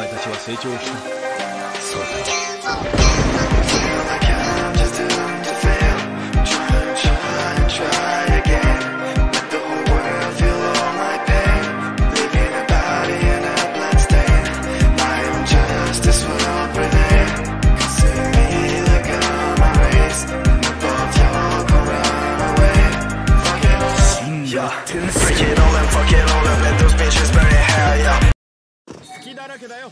前たちは成長した らけだよ。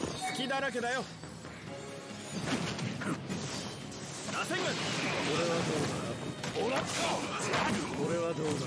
好きだらけだよ。螺旋軍これはどうだ？俺はどうだ？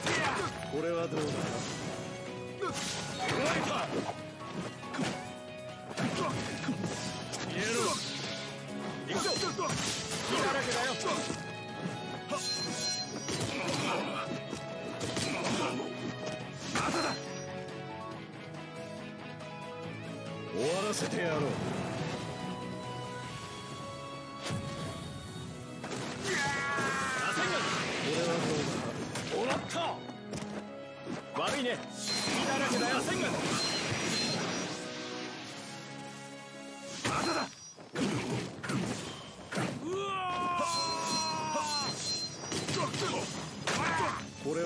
これはどうだ？終わらせてやろう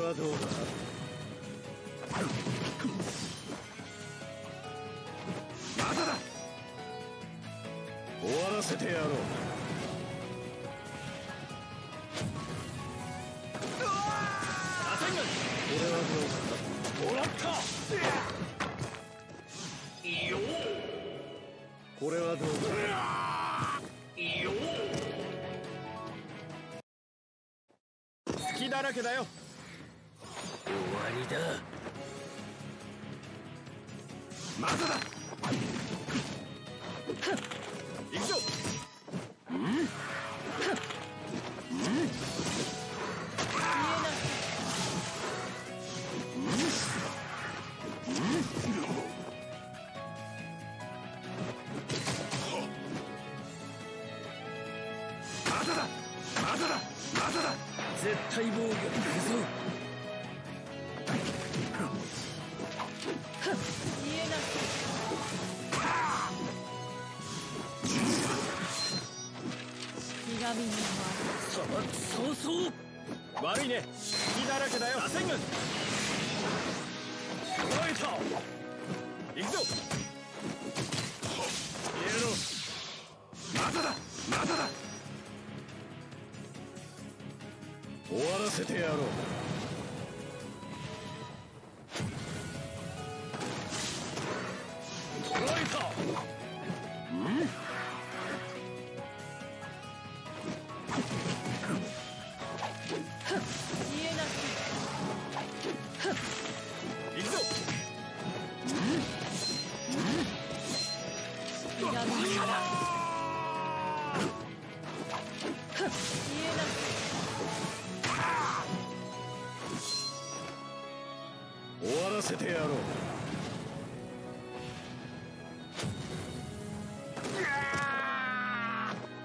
はどうだ？まだだ！終わらせてやろう。これはどうだ？もらったいいよこれはどうだらけだよ。りだ。まだだ。行くぞ。まだだまだだまだだ絶対防御行くぞひがみのそうそう。悪いね。隙だらけだよ。螺旋軍。捉えた行くぞ。消えろまだだ。まだだ。終わらせてやろう。捉終わらせてやろう。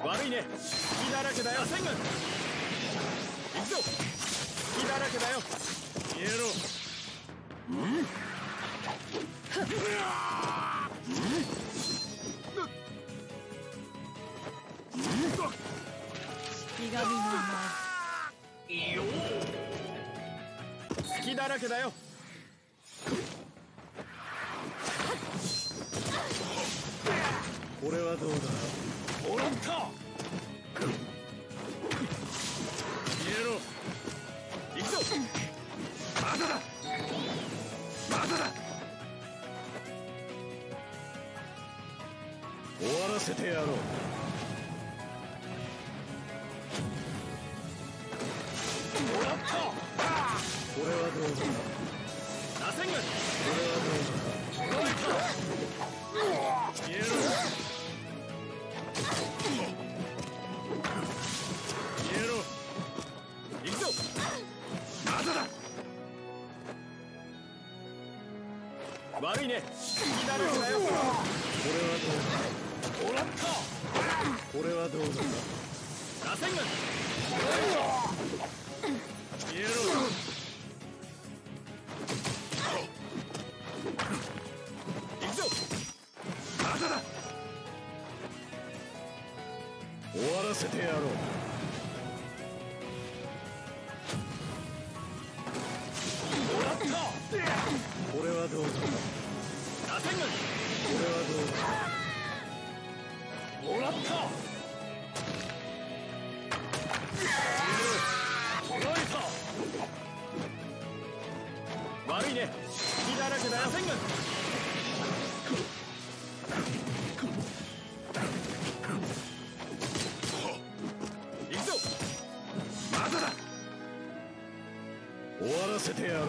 悪いね。隙だらけだよ。旋軍。行くぞ。隙だらけだよ。消えろひがみのよ隙だらけだよこれはどうだもらった消えろ行くぞ。まだだまだだ終わらせてやろうもらったこれはどうだ螺旋がこれはどうだ悪いね。気だらけだ。よこれはどうだ。もらったこれはどうだ。螺旋が消えろ行くぞ。まだだ終わらせてやろうもらったこれはどうぞ。だ螺旋がこれはどうもらった捉えた悪いね気だらけだよ螺旋が行くぞまだだ終わらせてやろう。